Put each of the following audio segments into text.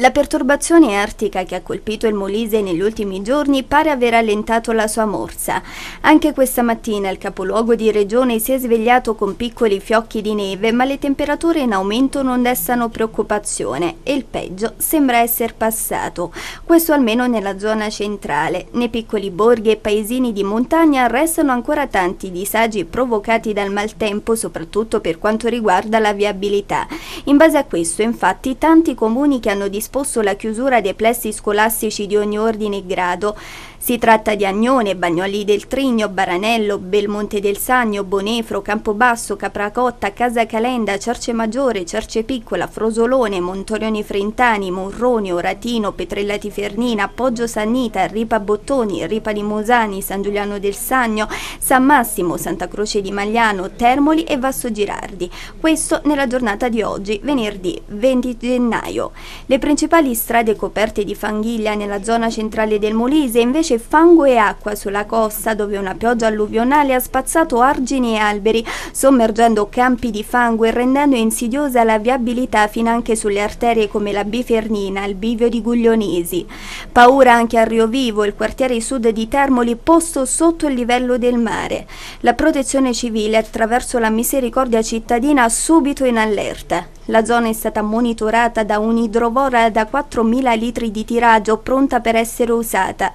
La perturbazione artica che ha colpito il Molise negli ultimi giorni pare aver allentato la sua morsa. Anche questa mattina il capoluogo di regione si è svegliato con piccoli fiocchi di neve, ma le temperature in aumento non destano preoccupazione e il peggio sembra essere passato. Questo almeno nella zona centrale. Nei piccoli borghi e paesini di montagna restano ancora tanti disagi provocati dal maltempo, soprattutto per quanto riguarda la viabilità. In base a questo, infatti, tanti comuni che hanno disposto la chiusura dei plessi scolastici di ogni ordine e grado. Si tratta di Agnone, Bagnoli del Trigno, Baranello, Belmonte del Sagno, Bonefro, Campobasso, Capracotta, Casa Calenda, Cerce Maggiore, Cerce Piccola, Frosolone, Montorioni Frentani, Morroni, Oratino, Petrellati Fernina, Poggio Sannita, Ripa Bottoni, Ripa di Mosani, San Giuliano del Sagno, San Massimo, Santa Croce di Magliano, Termoli e Vasso Girardi. Questo nella giornata di oggi, venerdì 20 gennaio. Le principali strade coperte di fanghiglia nella zona centrale del Molise invece fango e acqua sulla costa dove una pioggia alluvionale ha spazzato argini e alberi, sommergendo campi di fango e rendendo insidiosa la viabilità finanche sulle arterie come la Bifernina, il bivio di Guglionesi. Paura anche a Rio Vivo, il quartiere sud di Termoli posto sotto il livello del mare. La protezione civile attraverso la misericordia cittadina subito in allerta. La zona è stata monitorata da un'idrovora da 4.000 litri di tiraggio pronta per essere usata.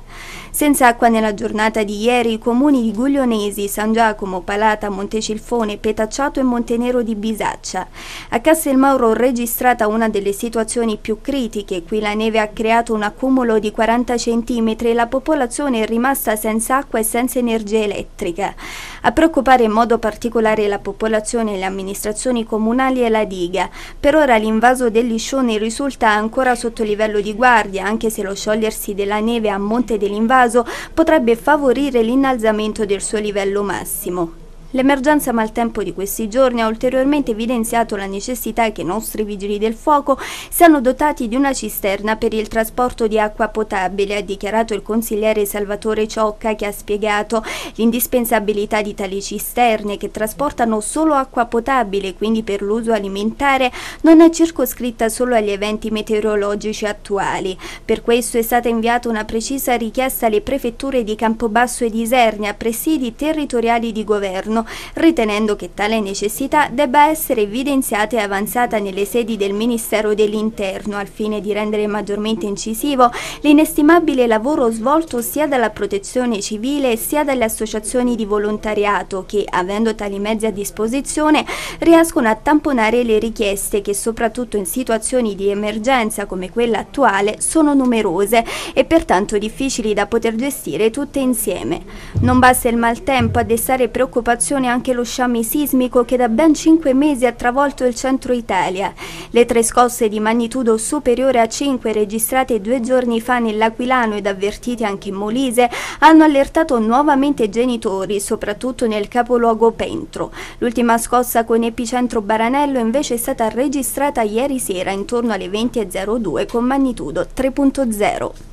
Senza acqua nella giornata di ieri i comuni di Guglionesi, San Giacomo, Palata, Montecilfone, Petacciato e Montenero di Bisaccia. A Castelmauro registrata una delle situazioni più critiche, qui la neve ha creato un accumulo di 40 cm e la popolazione è rimasta senza acqua e senza energia elettrica. A preoccupare in modo particolare la popolazione le amministrazioni comunali e la diga. Per ora l'invaso del Liscione risulta ancora sotto livello di guardia, anche se lo sciogliersi della neve a monte dell'invaso potrebbe favorire l'innalzamento del suo livello massimo. L'emergenza maltempo di questi giorni ha ulteriormente evidenziato la necessità che i nostri vigili del fuoco siano dotati di una cisterna per il trasporto di acqua potabile, ha dichiarato il consigliere Salvatore Ciocca che ha spiegato l'indispensabilità di tali cisterne che trasportano solo acqua potabile, quindi per l'uso alimentare, non è circoscritta solo agli eventi meteorologici attuali. Per questo è stata inviata una precisa richiesta alle prefetture di Campobasso e di Isernia, presidi territoriali di governo, ritenendo che tale necessità debba essere evidenziata e avanzata nelle sedi del Ministero dell'Interno al fine di rendere maggiormente incisivo l'inestimabile lavoro svolto sia dalla protezione civile sia dalle associazioni di volontariato che, avendo tali mezzi a disposizione, riescono a tamponare le richieste che soprattutto in situazioni di emergenza come quella attuale sono numerose e pertanto difficili da poter gestire tutte insieme. Non basta il maltempo a destare preoccupazioni attenzione anche lo sciame sismico che da ben cinque mesi ha travolto il centro Italia. Le tre scosse di magnitudo superiore a 5 registrate due giorni fa nell'Aquilano ed avvertite anche in Molise hanno allertato nuovamente genitori, soprattutto nel capoluogo Pentro. L'ultima scossa con epicentro Baranello invece è stata registrata ieri sera intorno alle 20.02 con magnitudo 3.0.